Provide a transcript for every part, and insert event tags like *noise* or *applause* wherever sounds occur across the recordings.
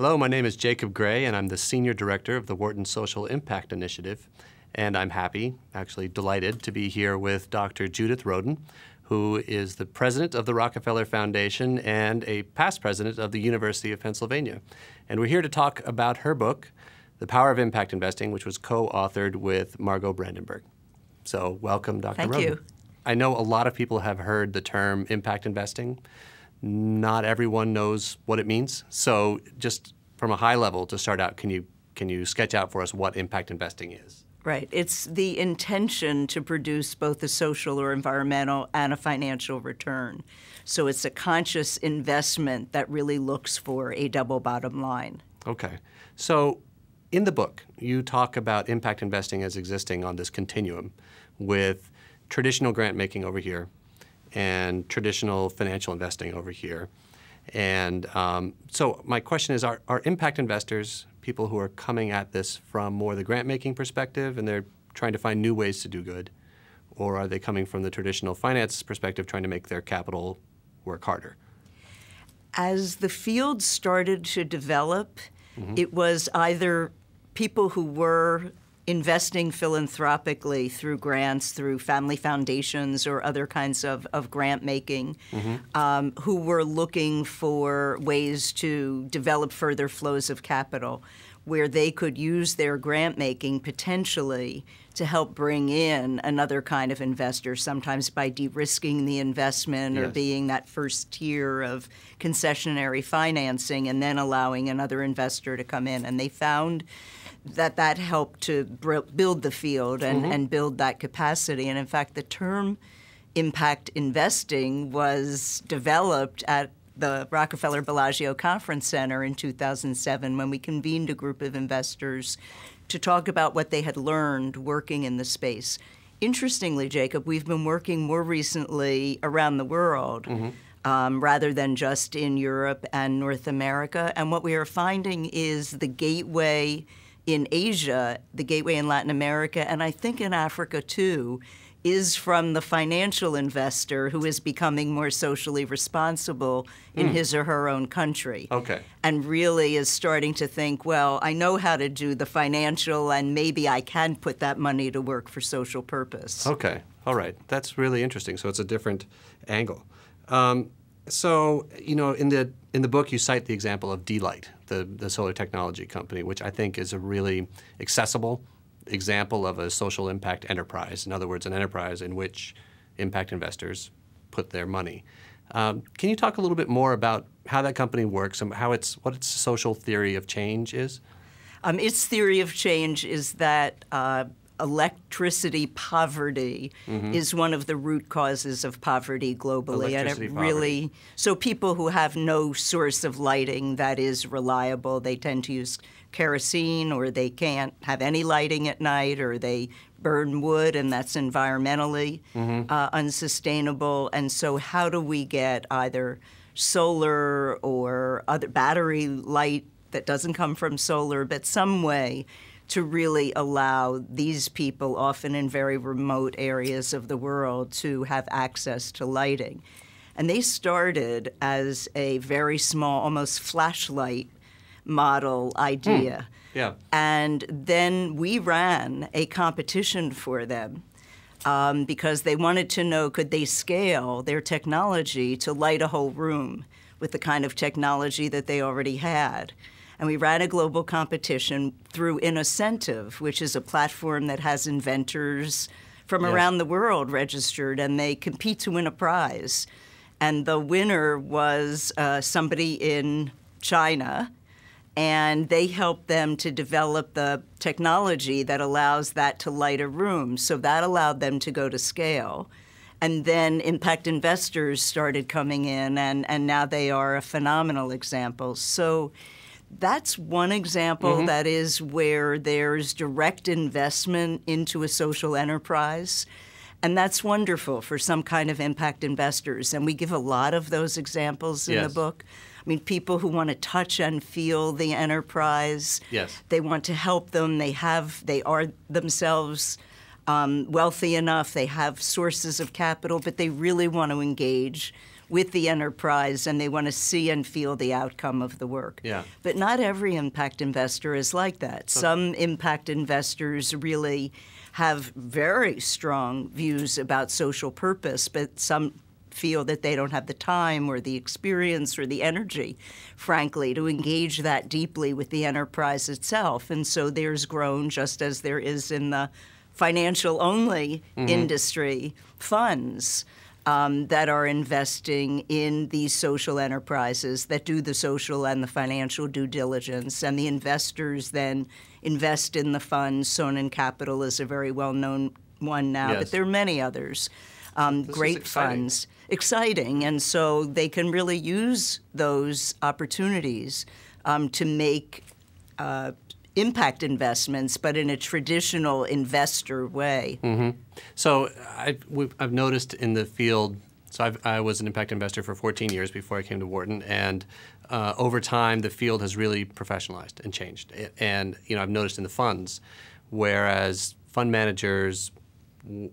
Hello, my name is Jacob Gray, and I'm the Senior Director of the Wharton Social Impact Initiative. And I'm happy, actually delighted, to be here with Dr. Judith Rodin, who is the president of the Rockefeller Foundation and a past president of the University of Pennsylvania. And we're here to talk about her book, The Power of Impact Investing, which was co authored with Margot Brandenburg. So, welcome, Dr. Thank Rodin. you. I know a lot of people have heard the term impact investing. Not everyone knows what it means. So, just from a high level to start out, can you can you sketch out for us what impact investing is? Right. It's the intention to produce both a social or environmental and a financial return. So it's a conscious investment that really looks for a double bottom line. Okay. So, in the book, you talk about impact investing as existing on this continuum with traditional grant making over here and traditional financial investing over here. And um, so, my question is are, are impact investors people who are coming at this from more the grant making perspective and they're trying to find new ways to do good? Or are they coming from the traditional finance perspective trying to make their capital work harder? As the field started to develop, it was either people who were investing philanthropically through grants, through family foundations or other kinds of, of grant making, um, who were looking for ways to develop further flows of capital where they could use their grant making potentially to help bring in another kind of investor, sometimes by de risking the investment or being that first tier of concessionary financing and then allowing another investor to come in. And they found that that helped to build the field and, and build that capacity. And in fact, the term impact investing was developed at the Rockefeller Bellagio Conference Center in 2007 when we convened a group of investors to talk about what they had learned working in the space. Interestingly, Jacob, we've been working more recently around the world. Um, rather than just in Europe and North America. And what we are finding is the gateway in Asia, the gateway in Latin America, and I think in Africa too, is from the financial investor who is becoming more socially responsible in his or her own country. Okay. And really is starting to think, well, I know how to do the financial, and maybe I can put that money to work for social purpose. Okay, all right. That's really interesting. So it's a different angle. Um, so you know, in the in the book, you cite the example of D-Light, the the solar technology company, which I think is a really accessible example of a social impact enterprise. In other words, an enterprise in which impact investors put their money. Um, can you talk a little bit more about how that company works and how its what its social theory of change is? Um, its theory of change is that uh, electricity poverty is one of the root causes of poverty globally, and it really so people who have no source of lighting that is reliable, they tend to use kerosene, or they can't have any lighting at night, or they burn wood, and that's environmentally uh, unsustainable. And so, how do we get either solar or other battery light that doesn't come from solar, but some way to really allow these people, often in very remote areas of the world, to have access to lighting. And they started as a very small, almost flashlight model idea. Yeah. And then we ran a competition for them um, because they wanted to know could they scale their technology to light a whole room with the kind of technology that they already had. And we ran a global competition through Innocentive, which is a platform that has inventors from Yes. around the world registered, and they compete to win a prize. And the winner was uh, somebody in China and they help them to develop the technology that allows that to light a room. So that allowed them to go to scale. And then impact investors started coming in, and, and now they are a phenomenal example. So that's one example that is where there's direct investment into a social enterprise. And that's wonderful for some kind of impact investors. And we give a lot of those examples in Yes. the book. I mean, people who want to touch and feel the enterprise. Yes. They want to help them. They have, they are themselves um, wealthy enough. They have sources of capital, but they really want to engage with the enterprise and they want to see and feel the outcome of the work. Yeah. But not every impact investor is like that. Some impact investors really have very strong views about social purpose, but some feel that they don't have the time or the experience or the energy, frankly, to engage that deeply with the enterprise itself. And so there's grown, just as there is in the financial only mm-hmm. industry, funds. Um, that are investing in these social enterprises that do the social and the financial due diligence, and the investors then invest in the funds. Sonen Capital is a very well known one now, yes. but there are many others. Um, great funds exciting. And so they can really use those opportunities um, to make uh, impact investments, but in a traditional investor way. Mm-hmm. So I've, I've, noticed in the field, so I've, i was an impact investor for 14 years before I came to Wharton, and uh, over time the field has really professionalized and changed. And you know I've noticed in the funds, whereas fund managers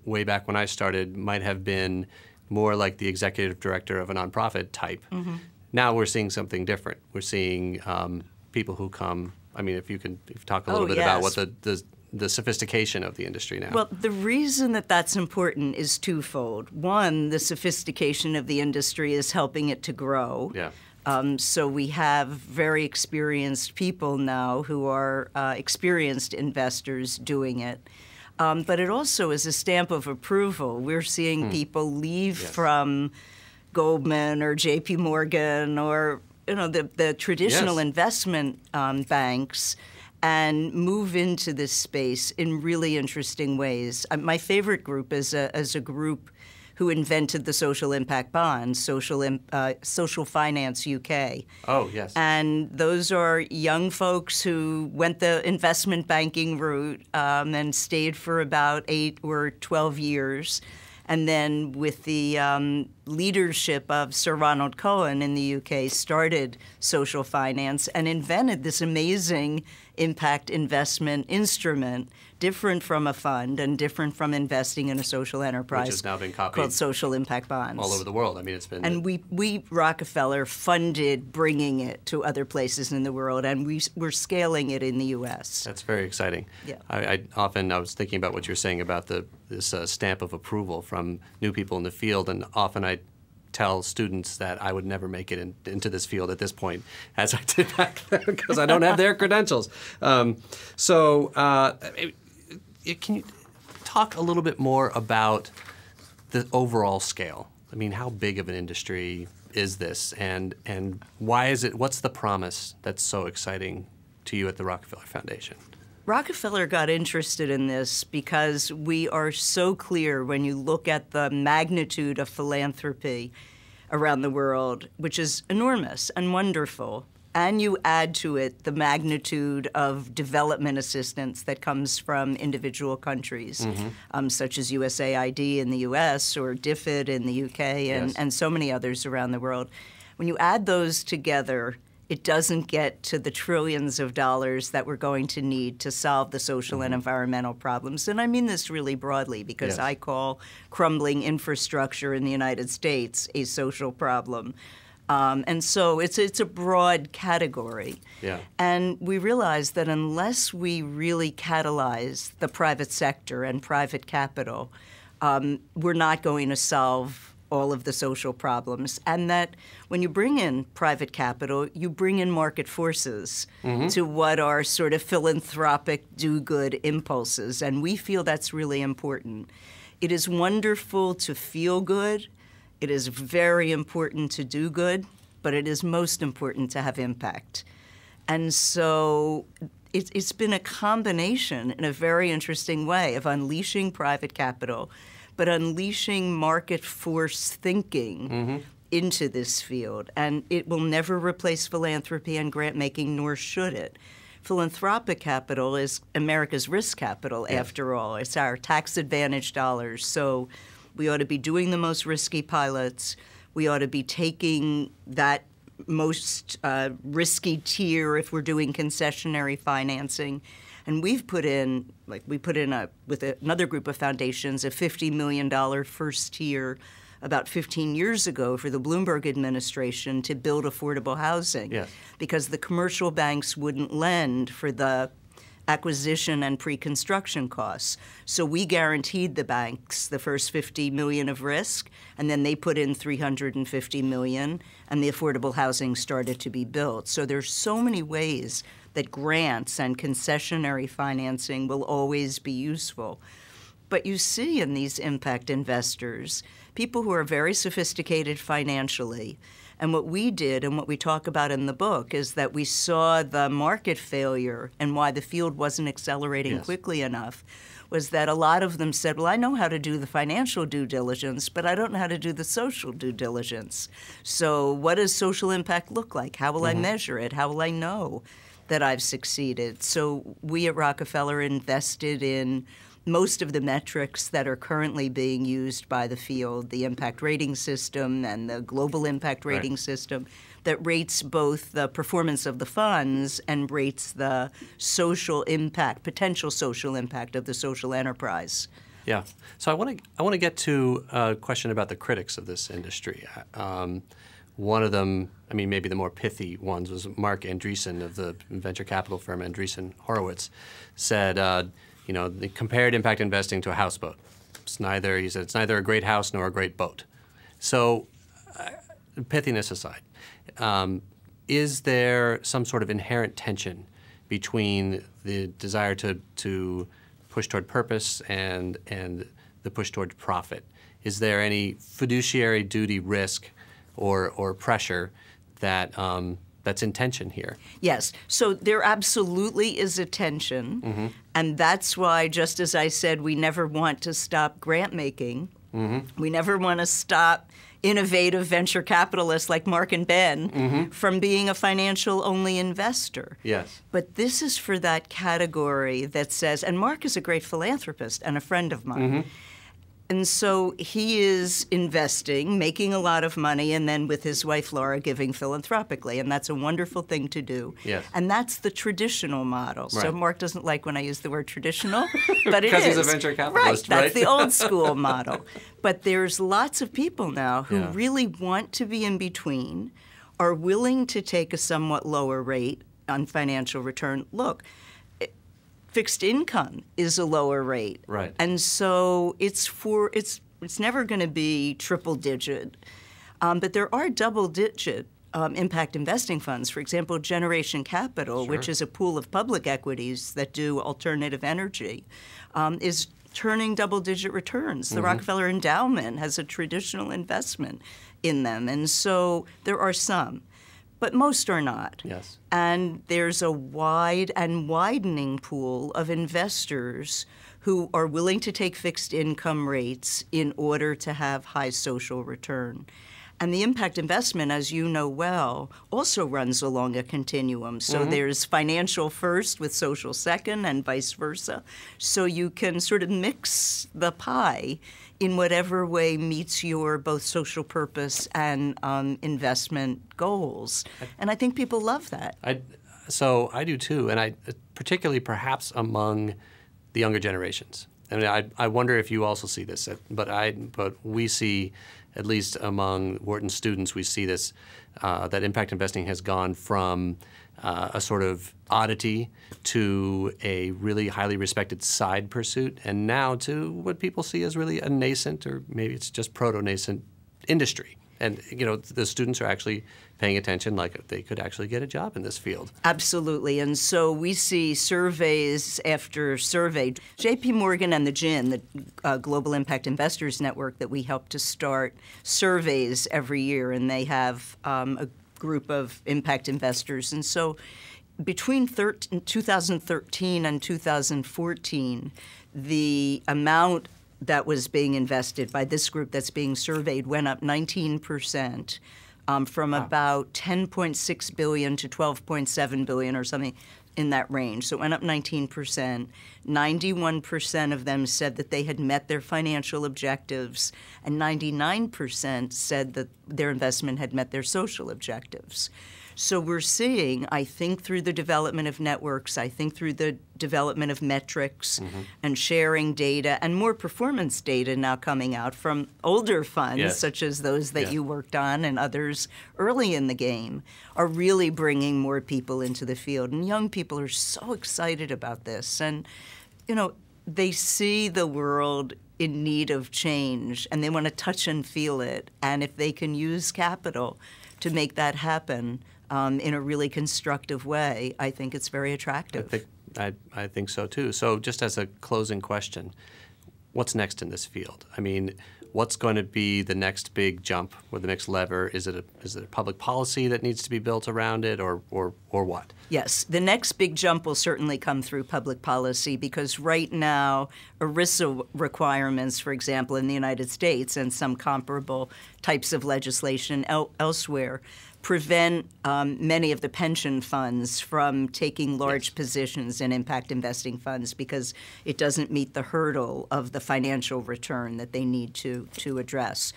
way back when I started might have been more like the executive director of a nonprofit type. Mm-hmm. Now we're seeing something different. We're seeing um, people who come. I mean, if you can if you talk a little oh, bit yes. about what the, the the sophistication of the industry now. Well, the reason that that's important is twofold. One, the sophistication of the industry is helping it to grow. Yeah. Um, so we have very experienced people now who are uh, experienced investors doing it. Um, but it also is a stamp of approval. We're seeing hmm. people leave yes. from Goldman or J.P. Morgan or you know the the traditional yes. investment um, banks and move into this space in really interesting ways. Uh, my favorite group is a, as a group who invented the social impact bond, social uh, social finance UK. Oh yes. And those are young folks who went the investment banking route um, and stayed for about eight or twelve years. And then, with the um, leadership of Sir Ronald Cohen in the UK, started social finance and invented this amazing impact investment instrument different from a fund and different from investing in a social enterprise. Which has now been copied called social impact bonds all over the world. I mean, it's been and we we Rockefeller funded bringing it to other places in the world, and we we're scaling it in the U.S. That's very exciting. Yeah. I, I often I was thinking about what you're saying about the this uh, stamp of approval from new people in the field, and often I tell students that I would never make it in, into this field at this point, as I did back then, because I don't have their credentials. Um, so, uh, can you talk a little bit more about the overall scale? I mean, how big of an industry is this, and and why is it? What's the promise that's so exciting to you at the Rockefeller Foundation? Rockefeller got interested in this because we are so clear when you look at the magnitude of philanthropy around the world, which is enormous and wonderful. And you add to it the magnitude of development assistance that comes from individual countries, mm-hmm. um, such as USAID in the US or DFID in the UK and, yes. and so many others around the world. When you add those together, it doesn't get to the trillions of dollars that we're going to need to solve the social mm-hmm. and environmental problems. And I mean this really broadly because yes. I call crumbling infrastructure in the United States a social problem. Um, and so it's it's a broad category. Yeah. And we realize that unless we really catalyze the private sector and private capital, um, we're not going to solve all of the social problems, and that when you bring in private capital, you bring in market forces mm-hmm. to what are sort of philanthropic do good impulses, and we feel that's really important. It is wonderful to feel good, it is very important to do good, but it is most important to have impact. And so it, it's been a combination in a very interesting way of unleashing private capital but unleashing market force thinking mm-hmm. into this field. And it will never replace philanthropy and grant making, nor should it. Philanthropic capital is America's risk capital, yes. after all. It's our tax advantage dollars. So we ought to be doing the most risky pilots. We ought to be taking that most uh, risky tier if we're doing concessionary financing and we've put in, like we put in a with another group of foundations, a $50 million first tier about 15 years ago for the Bloomberg administration to build affordable housing Yes. because the commercial banks wouldn't lend for the acquisition and pre-construction costs. So we guaranteed the banks the first 50 million of risk and then they put in 350 million and the affordable housing started to be built. So there's so many ways that grants and concessionary financing will always be useful. But you see in these impact investors people who are very sophisticated financially. And what we did and what we talk about in the book is that we saw the market failure and why the field wasn't accelerating Yes. quickly enough was that a lot of them said, Well, I know how to do the financial due diligence, but I don't know how to do the social due diligence. So, what does social impact look like? How will I mm-hmm. measure it? How will I know that I've succeeded? So, we at Rockefeller invested in most of the metrics that are currently being used by the field the impact rating system and the global impact Right. rating system that rates both the performance of the funds and rates the social impact, potential social impact of the social enterprise. Yeah. So I want to I want to get to a question about the critics of this industry. Um, one of them, I mean, maybe the more pithy ones, was Marc Andreessen of the venture capital firm Andreessen Horowitz, said, uh, you know, they compared impact investing to a houseboat. It's neither. He said it's neither a great house nor a great boat. So, uh, pithiness aside, um, is there some sort of inherent tension between the desire to to push toward purpose and and the push toward profit? Is there any fiduciary duty risk or or pressure that um, that's in tension here? Yes. So there absolutely is a tension. Mm-hmm. And that's why, just as I said, we never want to stop grant making. Mm-hmm. We never want to stop innovative venture capitalists like Marc and Ben mm-hmm. from being a financial only investor. Yes. But this is for that category that says, and Marc is a great philanthropist and a friend of mine. And so he is investing, making a lot of money, and then with his wife Laura giving philanthropically. And that's a wonderful thing to do. Yes. And that's the traditional model. So Marc doesn't like when I use the word traditional, *laughs* but it is. Because he's a venture capitalist, Right. right? That's the old *laughs* school model. But there's lots of people now who Yeah. really want to be in between, are willing to take a somewhat lower rate on financial return. Look, fixed income is a lower rate. Right. And so it's for it's it's never going to be triple digit, um, but there are double digit. Um, impact investing funds, for example, Generation Capital, which is a pool of public equities that do alternative energy, um, is turning double digit returns. The Rockefeller Endowment has a traditional investment in them. And so there are some, but most are not. Yes. And there's a wide and widening pool of investors who are willing to take fixed income rates in order to have high social return. And the impact investment, as you know well, also runs along a continuum. So mm-hmm. there's financial first with social second, and vice versa. So you can sort of mix the pie in whatever way meets your both social purpose and um, investment goals. And I think people love that. I, so I do too, and I particularly perhaps among the younger generations. I mean, I, I wonder if you also see this, but I but we see, at least among Wharton students, we see this uh, that impact investing has gone from uh, a sort of oddity to a really highly respected side pursuit, and now to what people see as really a nascent, or maybe it's just proto nascent industry. And you know, the students are actually paying attention, like they could actually get a job in this field. Absolutely. And so we see surveys after survey. JP Morgan and the GIN, the uh, Global Impact Investors Network, that we help to start surveys every year, and they have um, a group of impact investors. And so between thir- 2013 and 2014, the amount that was being invested by this group that's being surveyed went up 19 percent. Um, from about 10.6 billion to 12.7 billion or something in that range. So it went up 19 percent. 91 percent of them said that they had met their financial objectives, and 99 percent said that their investment had met their social objectives. So we're seeing, I think, through the development of networks, I think through the development of metrics Mm-hmm. and sharing data and more performance data now coming out from older funds, Yes. such as those that Yeah. you worked on and others early in the game, are really bringing more people into the field. And young people are so excited about this. And, you know, they see the world in need of change and they want to touch and feel it. And if they can use capital to make that happen um, in a really constructive way, I think it's very I attractive. think, I, I think so too. So, just as a closing question, what's next in this field? I mean, what's going to be the next big jump or the next lever? Is it a, is it a public policy that needs to be built around it, or, or, or what? Yes, the next big jump will certainly come through public policy because right now, ERISA requirements, for example, in the United States and some comparable types of legislation el- elsewhere, prevent um, many of the pension funds from taking large positions in impact investing funds because it doesn't meet the hurdle of the financial return that they need to, to address.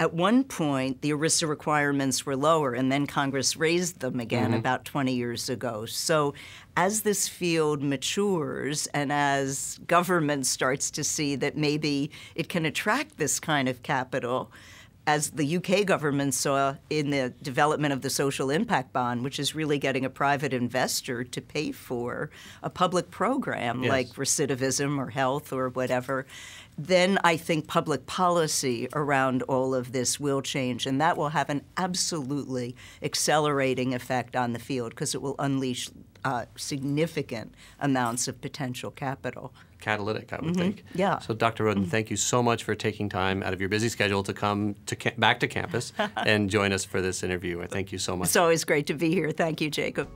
At one point, the ERISA requirements were lower, and then Congress raised them again about 20 years ago. So, as this field matures and as government starts to see that maybe it can attract this kind of capital, as the UK government saw in the development of the social impact bond, which is really getting a private investor to pay for a public program Yes. like recidivism or health or whatever, then I think public policy around all of this will change, and that will have an absolutely accelerating effect on the field because it will unleash uh, significant amounts of potential capital. Catalytic, I would mm-hmm. think. Yeah. So, Dr. Rodin, mm-hmm. thank you so much for taking time out of your busy schedule to come to ca- back to campus *laughs* and join us for this interview. I thank you so much. It's always great to be here. Thank you, Jacob.